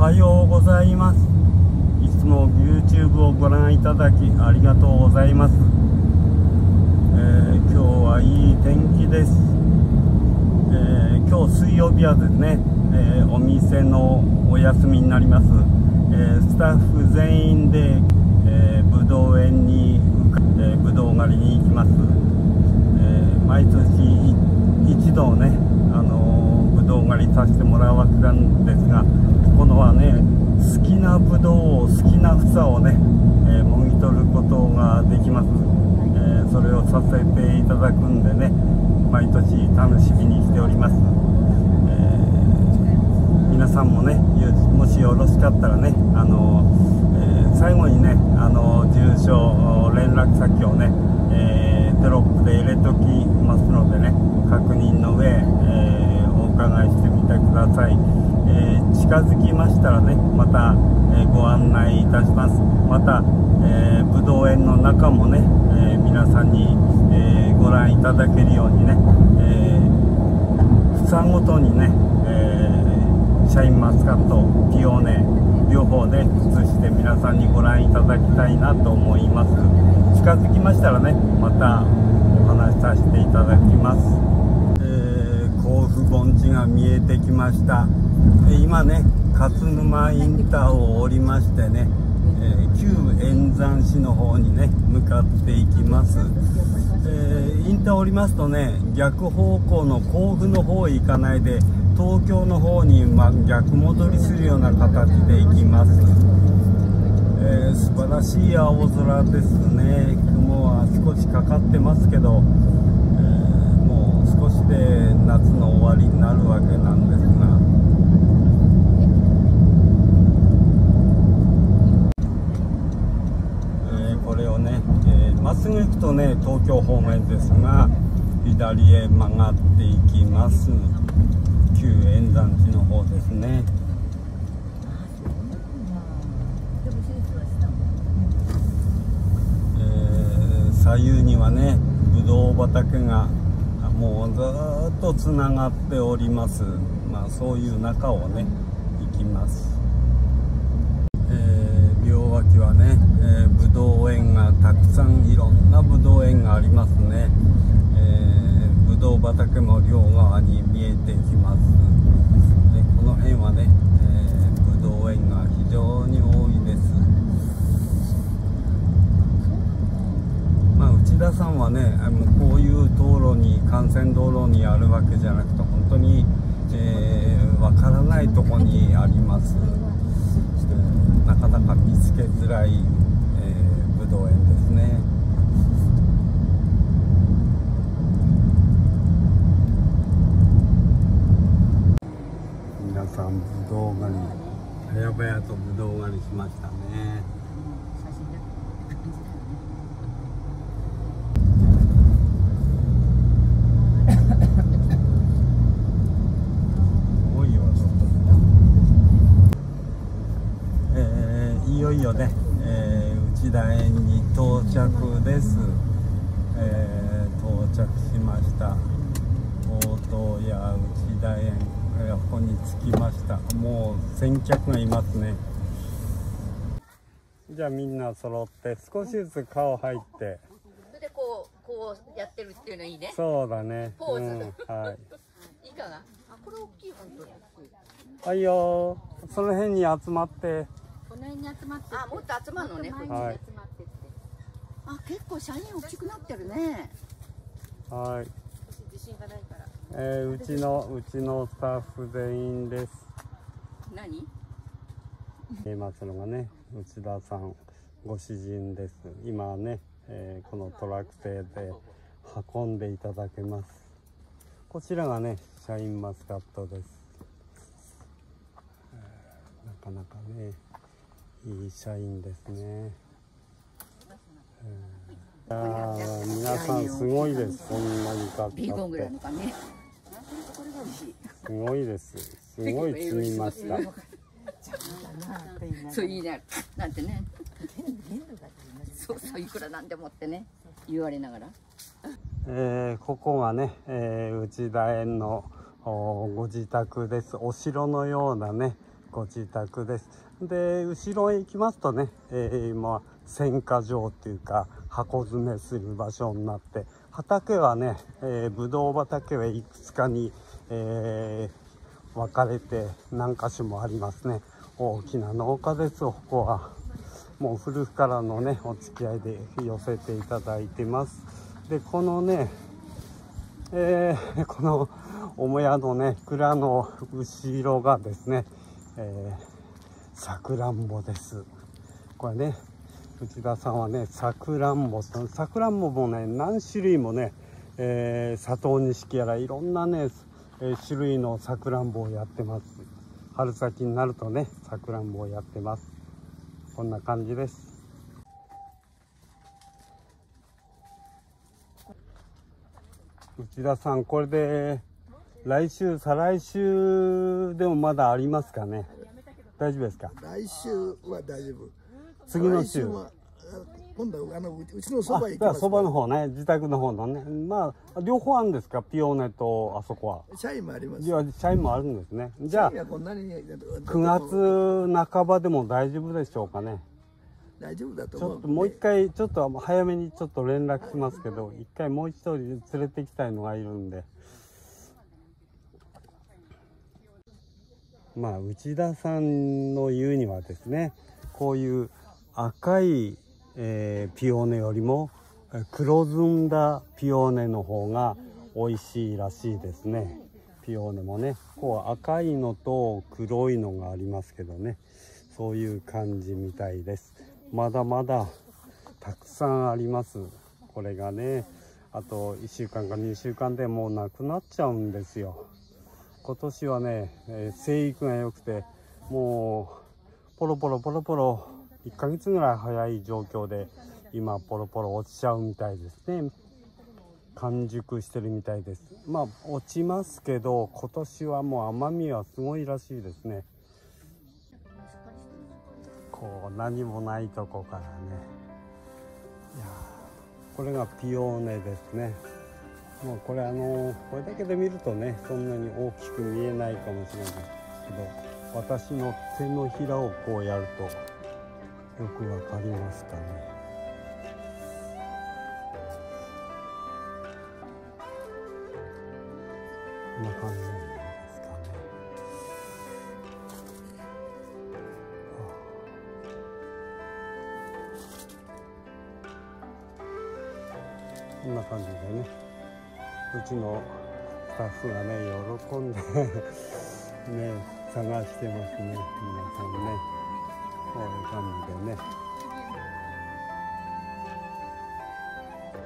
はようございます。いつも YouTube をご覧いただきありがとうございます、えー、今日はいい天気です、えー、今日水曜日はですね、えー、お店のお休みになります、えスタッフ全員で、えぶどう園に、えぶどう狩りに行きます、え毎年一度ねあのぶどう狩りさせてもらうわけなんですがこのはね好きなぶどうを好きな房をね、えー、もぎ取ることができます、えー、それをさせていただくんでね毎年楽しみにしております、えー、皆さんもねもしよろしかったらねあの、え最後にねあの住所連絡先をね、えテロップで入れときますのでね確認の上、えお伺いしてみてください。えー、近づきましたらねまた、えー、ご案内いたします。また、えー、ぶどう園の中もね、え皆さんに、えご覧いただけるようにね、え房ごとにね、えシャインマスカットピオーネ両方で映して皆さんにご覧いただきたいなと思います。近づきましたらねまたお話しさせていただきます、甲府盆地が見えてきました。今ね勝沼インターを降りましてね、えー、旧円山市の方にね向かっていきます、えー、インター降りますとね逆方向の甲府の方へ行かないで東京の方に、ま、逆戻りするような形で行きます、えー、素晴らしい青空ですね。雲は少しかかってますけど、夏の終わりになるわけなんですが。まっすぐ行くとね東京方面ですが左へ曲がっていきます。旧円山地の方ですね。えー、左右にはねぶどう畑がもうずっとつながっております。まあそういう中をね行きます。え両脇はね、えー、ぶどう園がたくさんいろんなぶどう園がありますね、えー、ぶどう畑も両側に見えてきます。でこの辺はね、えー、ぶどう園が非常まあ内田さんはねもうこういう道路に幹線道路にあるわけじゃなくて本当に、えー、からないとこにあります。なかなか見つけづらい、えー、ぶどう園ですね。皆さんぶどう狩り早々とぶどう狩りしましたね。いよね、えー、内田園に到着です、えー、到着しました。大東屋内田園。ここに着きました。もう先客がいますね。じゃあみんな揃って少しずつ顔入って。でこうこうやってるっていうのいいね。そうだね。ポーズ、うん、はい。いいかな。あこれ大きい本当にはいよその辺に集まって。この辺に集まってあもっと集まるのね。こっちに集まってって、あ結構車輪大きくなってるね。はい。自信がないから。えー、うちのうちのスタッフ全員です。何？見えますのがね内田さんご主人です。今ね、えー、このトラック製で運んでいただけます。こちらがねシャインマスカットです、えー、なかなかねいい社員ですね。えー、あ皆さんすごいです。こんなに買ったって。すごいです。すごい積みました。そういいね。なんてね。そうそういくらなんでもってね言われながら。えー、ここがね、えー、内田園のご自宅です。お城のようなね。ご自宅ですで後ろへ行きますとね、えー、今選果場っていうか箱詰めする場所になって畑はね、え、ぶどう畑はいくつかに、えー、分かれて何箇所もありますね。大きな農家ですここは。もう古くからのねお付き合いで寄せていただいてます。でこのねえー、この母屋のね蔵の後ろがですねえさくらんぼです。これね内田さんはねさくらんぼさくらんぼもね何種類もね、えー、佐藤錦やらいろんなね、えー、種類のさくらんぼをやってます。春先になるとねさくらんぼをやってます。こんな感じです。内田さんこれで来週再来週でもまだありますかね？大丈夫ですか？来週は大丈夫。次の週。今度あのうちのそば行きますそばの方ね。自宅の方のね。まあ両方あるんですか？ピオーネとあそこは。社員もあります。いや社員もあるんですね。じゃあ9月半ばでも大丈夫でしょうかね。大丈夫だと思う。ちょっともう一回ちょっと早めにちょっと連絡しますけど一回もう一人連れてきたいのがいるんでまあ内田さんの言うにはですねこういう赤い、えー、ピオーネよりも黒ずんだピオーネの方が美味しいらしいですね。ピオーネもねこう赤いのと黒いのがありますけどね。そういう感じみたいです。まだまだたくさんあります。これがねあと1週間か2週間でもうなくなっちゃうんですよ。今年はね、えー、生育が良くてもうポロポロポロポロ1ヶ月ぐらい早い状況で今ポロポロ落ちちゃうみたいですね。完熟してるみたいです。まあ落ちますけど今年はもう甘みはすごいらしいですね。こう何もないとこからね。いやこれがピオーネですね。もうこれあのこれだけで見るとねそんなに大きく見えないかもしれないけど私の手のひらをこうやるとよくわかりますかね。こんな感じですかね。こんな感じでね。うちのスタッフがね喜んで ね探してますね皆さんね。こういう感じでね。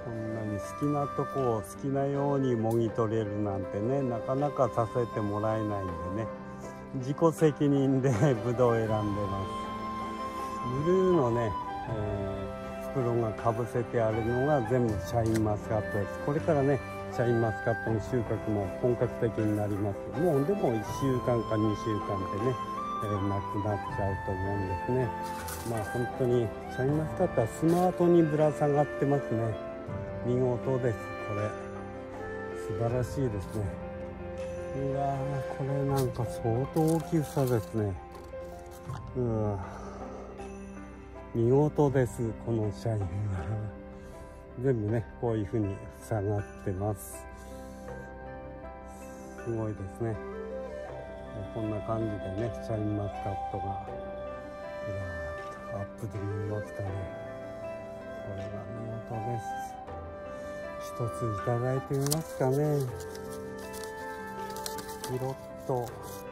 こんなに好きなとこを好きなようにもぎ取れるなんてねなかなかさせてもらえないんでね。自己責任でブドウ選んでます。ブルーのね、えー、袋がかぶせてあるのが全部シャインマスカットです。これからねシャインマスカットの収穫も本格的になります。もうでも1週間か2週間でね、えー、なくなっちゃうと思うんですね。まあ本当にシャインマスカットはスマートにぶら下がってますね。見事ですこれ。素晴らしいですね。うわーこれなんか相当大きさですね。うん見事ですこのシャイン。は。全部ねこういう風に下がってます。すごいですね。こんな感じでねシャインマスカットがアップで見えますかね。これが見事です。一ついただいてみますかね。いろっと。